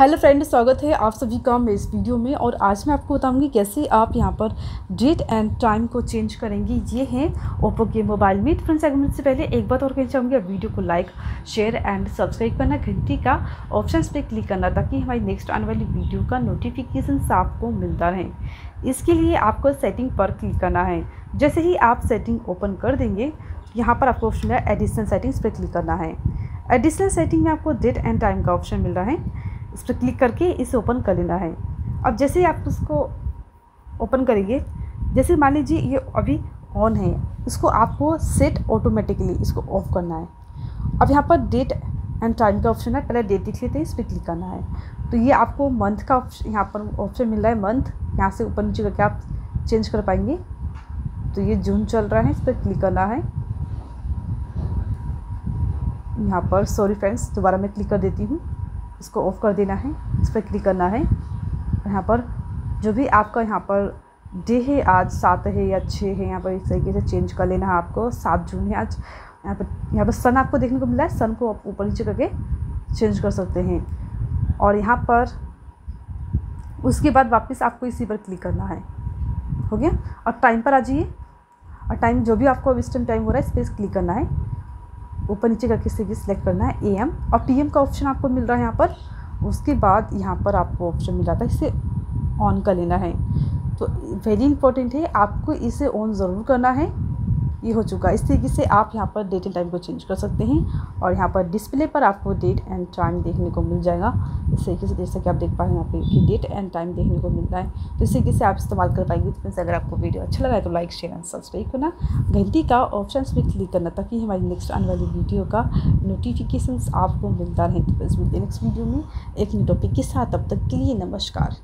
Hello friend स्वागत है आप सभी का मेरे इस वीडियो में और आज मैं आपको बताऊँगी कैसे आप यहाँ पर डेट एंड टाइम को चेंज करेंगे। ये हैं ओप्पो के मोबाइल में। तो फ्रेंड्स आगे से पहले एक बात और कहना चाहूँगी वीडियो को लाइक शेयर एंड सब्सक्राइब करना, घंटी का ऑप्शन पे क्लिक करना ताकि हमारी नेक्स्ट आने वाली वीडियो का नोटिफिकेशन आपको मिलता रहे। इसके लिए आपको सेटिंग पर क्लिक करना है। जैसे ही आप सेटिंग ओपन कर देंगे, यहाँ पर आपको ऑप्शन है एडिशनल सेटिंग्स पर क्लिक करना है। एडिशनल सेटिंग में आपको डेट एंड टाइम का ऑप्शन मिल रहा है। इस पर क्लिक करके इसे ओपन कर लेना है। अब जैसे आप उसको ओपन करेंगे, जैसे मान लीजिए ये अभी ऑन है, इसको आपको सेट ऑटोमेटिकली इसको ऑफ़ करना है। अब यहाँ पर डेट एंड टाइम का ऑप्शन है, पहले डेट लिख लेते हैं, इस पर क्लिक करना है। तो ये आपको मंथ का ऑप्शन यहाँ पर ऑप्शन मिल रहा है मंथ यहाँ से ऊपर नीचे करके आप चेंज कर पाएँगे। तो ये जून चल रहा है, इस पर क्लिक करना है। यहाँ पर सॉरी फ्रेंड्स दोबारा मैं क्लिक कर देती हूँ। इसको ऑफ़ कर देना है, इस पर क्लिक करना है। यहाँ पर जो भी आपका यहाँ पर डे है, आज सात है या छः है, यहाँ पर इस तरीके से चेंज कर लेना है आपको, सात जून है आज। यहाँ पर यहाँ पर सन आपको देखने को मिला है सन को आप ऊपर नीचे करके चेंज कर सकते हैं। और यहाँ पर उसके बाद वापस आपको इसी पर क्लिक करना है। हो गया? और टाइम पर आ जाइए। और टाइम जो भी आपको अब इस टाइम टाइम हो रहा है, इस पर क्लिक करना है। ऊपर नीचे करके से भी सिलेक्ट करना है? ए एम और पी एम का ऑप्शन आपको मिल रहा है यहाँ पर। उसके बाद यहाँ पर आपको ऑप्शन मिल जाता है, इसे ऑन कर लेना है। तो वेरी इंपॉर्टेंट है, आपको इसे ऑन ज़रूर करना है। ये हो चुका है। इस तरीके से आप यहाँ पर डेट एंड टाइम को चेंज कर सकते हैं और यहाँ पर डिस्प्ले पर आपको डेट एंड टाइम देखने को मिल जाएगा। इस तरीके से जैसे कि आप देख पा रहे हैं यहाँ पे कि डेट एंड टाइम देखने को मिल रहा है। तो इस तरीके से आप इस्तेमाल कर पाएँगे। तो अगर आपको वीडियो अच्छा लगा है तो लाइक शेयर एंड सब्सक्राइब करना। घंटी का ऑप्शन पर क्लिक करना ताकि हमारी नेक्स्ट आने वाली वीडियो का नोटिफिकेशन आपको मिलता रहे। तो मिलते नेक्स्ट वीडियो में एक न्यू टॉपिक के साथ। अब तक के लिए नमस्कार।